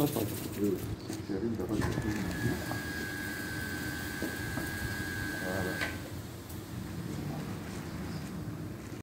Só pode. Eu quero ainda fazer tudo.